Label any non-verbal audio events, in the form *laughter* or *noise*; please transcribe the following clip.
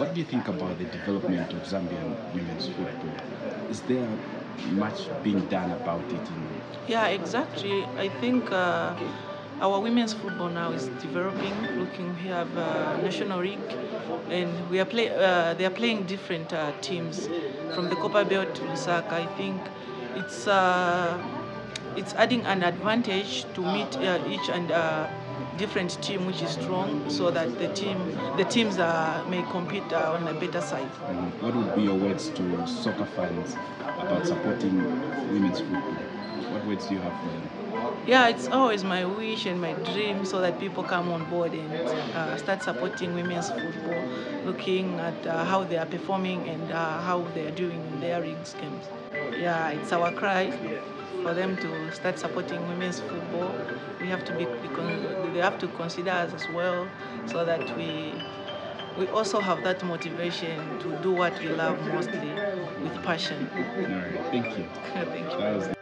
What do you think about the development of Zambian women's football? Is there much being done about it? Yeah, exactly. I think uh, our women's football now is developing. Looking, we have a national league, and we are play. Uh, they are playing different uh, teams from the Copper Belt to Lusaka. I think it's uh, it's adding an advantage to meet uh, each and uh, different team which is strong so that the team the teams uh, may compete uh, on a better side. Mm. What would be your words to soccer fans about supporting women's football? What words do you have for them? Yeah, it's always my wish and my dream so that people come on board and uh, start supporting women's football, looking at uh, how they are performing and uh, how they are doing in their games. Yeah, it's our cry for them to start supporting women's football. We have to be, they have to consider us as well so that we we also have that motivation to do what we love mostly with passion. All right, thank you. *laughs* Thank you.